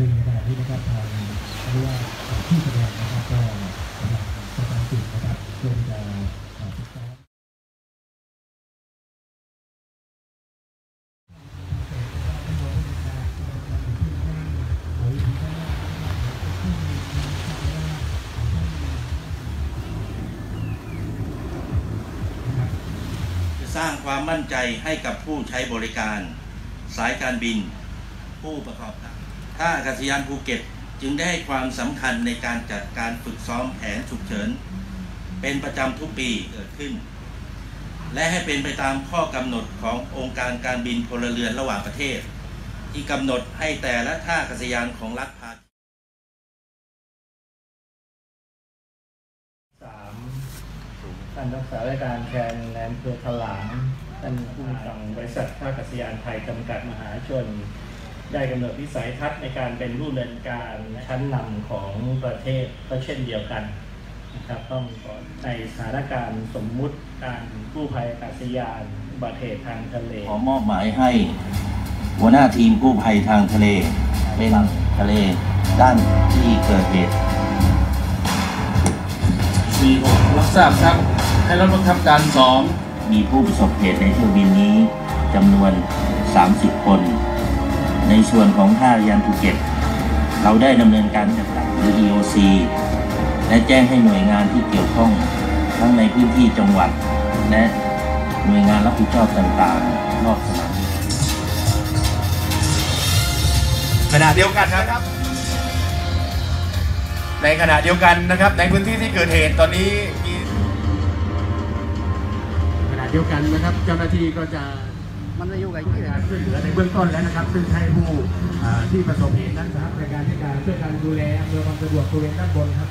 ซึ่งในขณะที่นะครับทางเรียกว่าที่แสดงนะครับก็กำลังประจำจุดนะครับเพื่อที่จะศึกซ้อมจะสร้างความมั่นใจให้กับผู้ใช้บริการ สายการบิน ผู้ประกอบการ ท่าอากาศยานภูเก็ตจึงได้ให้ความสำคัญในการจัดการฝึกซ้อมแผนฉุกเฉิน เป็นประจำทุกปีเกิดขึ้น และให้เป็นไปตามข้อกำหนดขององค์การการบินพลเรือนระหว่างประเทศ ที่กำหนดให้แต่ละท่าอากาศยานของรัฐพาสามท่านรักษาราชการแทนนายอำเภอถลางท่านผู้สั่งบริษัทท่าอากาศยานไทยจำกัดมหาชน ได้กำหนดวิสัยทัศน์ในการเป็นผู้ดำเนินการชั้นนำของประเทศก็เช่นเดียวกันนะครับต้องก่อนในสถานการณ์สมมุติการกู้ภัยอากาศยานอุบัติเหตุทางทะเลขอมอบหมายให้หัวหน้าทีมกู้ภัยทางทะเล เป็นทะเลด้านที่เกิดเหตุสี่หกรับทราบครับ ให้รถบังคับการสองมีผู้ประสบเหตุในเที่ยวบินนี้จำนวน 30 คน ในส่วนของท่าอากาศยานภูเก็ต เราได้ดำเนินการจัดตั้งหรือ EOC และแจ้งให้หน่วยงานที่เกี่ยวข้องทั้งในพื้นที่จังหวัด และหน่วยงานรับผิดชอบต่างๆ รอบสนามขณะเดียวกันนะครับ ในขณะเดียวกันนะครับ ในพื้นที่ที่เกิดเหตุตอนนี้มีขณะเดียวกันนะครับ เจ้าหน้าที่ก็จะ มันจะอยู่กับที่ช่วยเหลือในเบื้องต้นแล้วนะครับ ซึ่งให้ผู้ที่ประสบเหตุนั้นนะครับในการที่จะช่วยกันดูแลอำนวยความสะดวกบริเวณด้านบนครับ